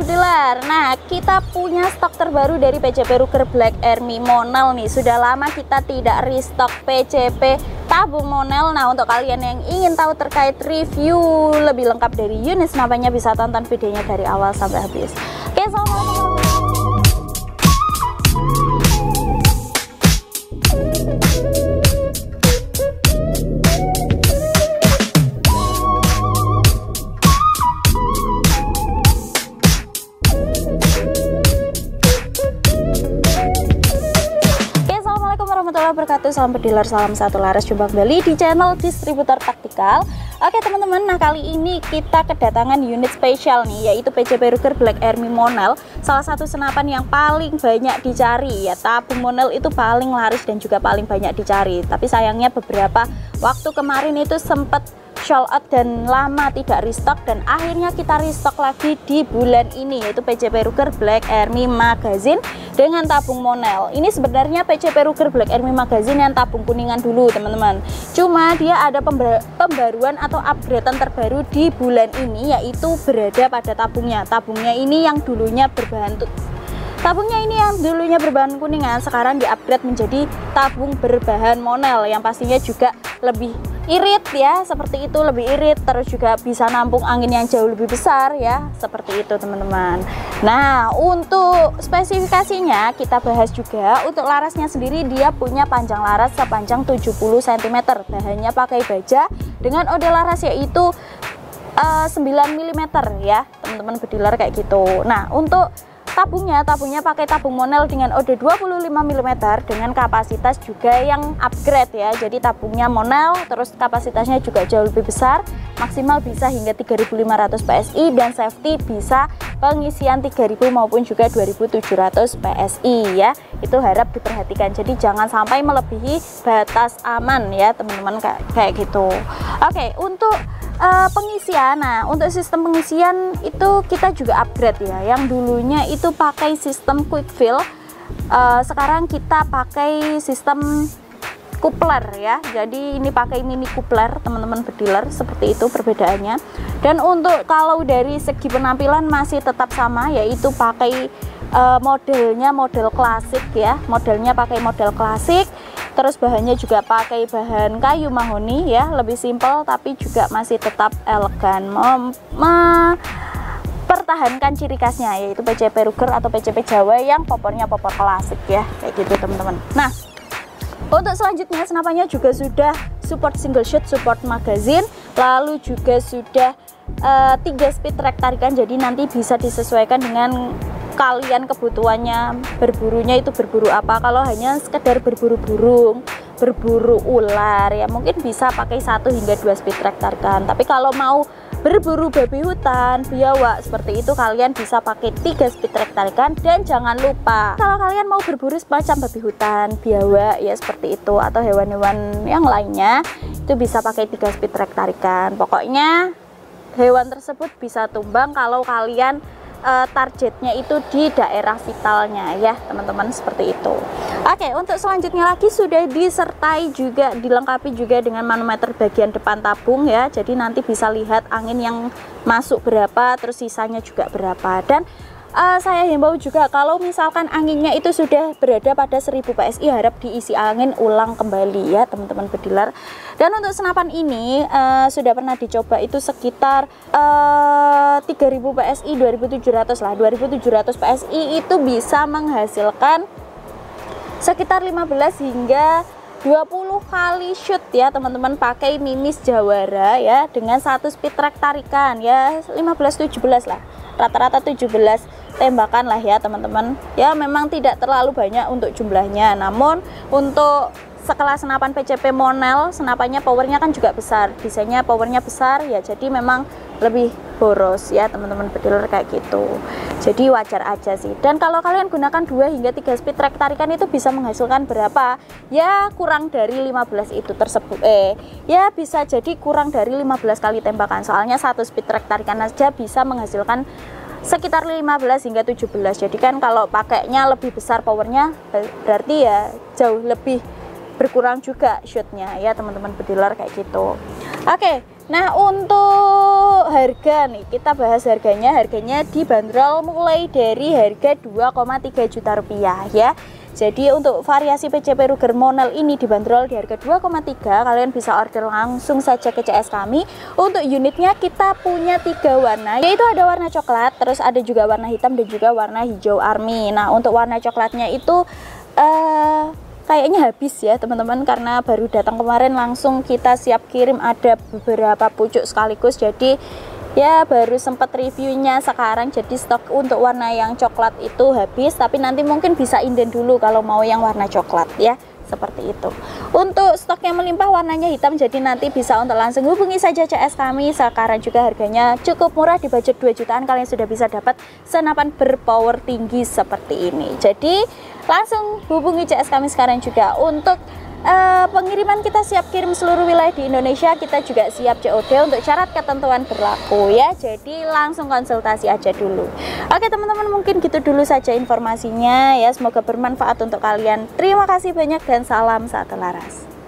bediler Nah kita punya stok terbaru dari PCP Ruger Black Army Monel nih. Sudah lama kita tidak restock PCP tabung Monel. Nah untuk kalian yang ingin tahu terkait review lebih lengkap dari unit namanya bisa tonton videonya dari awal sampai habis. Oke assalamualaikum warahmatullahi wabarakatuh. Salam pediler, salam satu laras. Jumpa kembali di channel distributor taktikal. Oke teman-teman, nah kali ini kita kedatangan unit spesial nih Yaitu PCP Ruger Black Army Monel. Salah satu senapan yang paling banyak dicari. Ya Tabung Monel itu paling laris dan juga paling banyak dicari. Tapi sayangnya beberapa waktu kemarin itu sempat sold out dan lama tidak restock dan akhirnya kita restock lagi di bulan ini yaitu PCP Ruger Black Army Magazine dengan tabung Monel. Ini sebenarnya PCP Ruger Black Army Magazine yang tabung kuningan dulu teman-teman. Cuma dia ada pembaruan atau upgradean terbaru di bulan ini yaitu berada pada tabungnya. Tabungnya ini yang dulunya berbahan Tabungnya ini yang dulunya berbahan kuningan sekarang di-upgrade menjadi tabung berbahan monel yang pastinya juga lebih irit ya seperti itu lebih irit terus juga bisa nampung angin yang jauh lebih besar ya seperti itu teman-teman. Nah untuk spesifikasinya kita bahas juga untuk larasnya sendiri dia punya panjang laras sepanjang 70 cm bahannya pakai baja dengan ode laras yaitu uh, 9 mm ya teman-teman bediler kayak gitu. Nah untuk tabungnya tabungnya pakai tabung monel dengan OD 25 mm dengan kapasitas juga yang upgrade ya. Jadi tabungnya monel terus kapasitasnya juga jauh lebih besar maksimal bisa hingga 3500 PSI dan safety bisa pengisian 3000 maupun juga 2700 PSI ya. Itu harap diperhatikan. Jadi jangan sampai melebihi batas aman ya teman-teman kayak gitu. Oke untuk uh, pengisian. Nah untuk sistem pengisian itu kita juga upgrade ya. Yang dulunya itu pakai sistem quick fill uh, sekarang kita pakai sistem coupler ya. Jadi ini pakai mini coupler teman-teman bediler seperti itu perbedaannya. Dan untuk kalau dari segi penampilan masih tetap sama yaitu pakai uh, modelnya model klasik ya. Modelnya pakai model klasik terus bahannya juga pakai bahan kayu mahoni ya lebih simpel tapi juga masih tetap elegan. Mempertahankan ciri khasnya yaitu PCP Ruger atau PCP Jawa yang popornya popor klasik ya kayak gitu teman-teman. Nah untuk selanjutnya senapannya juga sudah support single shot support magazine lalu juga sudah uh, tiga speed track tarikan. Jadi nanti bisa disesuaikan dengan kalian kebutuhannya berburunya itu berburu apa? Kalau hanya sekedar berburu burung berburu ular ya mungkin bisa pakai satu hingga dua speed track tarikan tapi kalau mau berburu babi hutan biawak seperti itu kalian bisa pakai tiga speed track tarikan dan jangan lupa kalau kalian mau berburu semacam babi hutan biawak ya seperti itu atau hewan-hewan yang lainnya itu bisa pakai tiga speed track tarikan pokoknya hewan tersebut bisa tumbang kalau kalian uh, targetnya itu di daerah vitalnya ya teman-teman seperti itu. Oke untuk selanjutnya lagi sudah disertai juga dilengkapi juga dengan manometer bagian depan tabung ya. Jadi nanti bisa lihat angin yang masuk berapa terus sisanya juga berapa. Dan uh, saya himbau juga kalau misalkan anginnya itu sudah berada pada 1000 PSI harap diisi angin ulang kembali ya teman-teman bediler dan untuk senapan ini uh, sudah pernah dicoba itu sekitar uh, 3000 PSI 2700 lah. 2700 PSI itu bisa menghasilkan sekitar 15 hingga 20 kali shoot ya teman-teman. Pakai minis jawara ya dengan satu speed track tarikan ya 15 17 lah rata-rata 17 tembakan lah ya teman-teman. Ya memang tidak terlalu banyak untuk jumlahnya. Namun untuk sekelas senapan PCP Monel senapannya powernya kan juga besar. Desainnya powernya besar. Ya jadi memang lebih boros ya teman-teman bediler kayak gitu. Jadi wajar aja sih. Dan kalau kalian gunakan 2 hingga 3 speed track tarikan itu bisa menghasilkan berapa? Ya kurang dari 15 itu tersebut. Eh ya bisa jadi kurang dari 15 kali tembakan. Soalnya satu speed track tarikan saja bisa menghasilkan sekitar 15 hingga 17 jadi kan kalau pakainya lebih besar powernya berarti ya jauh lebih berkurang juga shootnya ya teman-teman bediler kayak gitu. Oke Nah untuk harga nih kita bahas harganya. Harganya dibanderol mulai dari harga 2,3 juta rupiah ya. Jadi untuk variasi PCP Ruger Monel ini dibanderol di harga 2,3 kalian bisa order langsung saja ke CS kami. Untuk unitnya kita punya tiga warna yaitu ada warna coklat terus ada juga warna hitam dan juga warna hijau army. Nah untuk warna coklatnya itu uh, kayaknya habis ya teman-teman karena baru datang kemarin langsung kita siap kirim ada beberapa pucuk sekaligus. Jadi ya baru sempat reviewnya sekarang. Jadi stok untuk warna yang coklat itu habis. Tapi nanti mungkin bisa inden dulu kalau mau yang warna coklat ya seperti itu. Untuk stok yang melimpah warnanya hitam jadi nanti bisa untuk langsung hubungi saja CS kami. Sekarang juga harganya cukup murah di budget 2 jutaan. Kalian sudah bisa dapat senapan berpower tinggi seperti ini. Jadi langsung hubungi CS kami sekarang juga untuk uh, pengiriman kita siap kirim seluruh wilayah di Indonesia. Kita juga siap COD untuk syarat ketentuan berlaku ya. Jadi langsung konsultasi aja dulu. Oke teman-teman mungkin gitu dulu saja informasinya ya. Semoga bermanfaat untuk kalian. Terima kasih banyak dan salam satu laras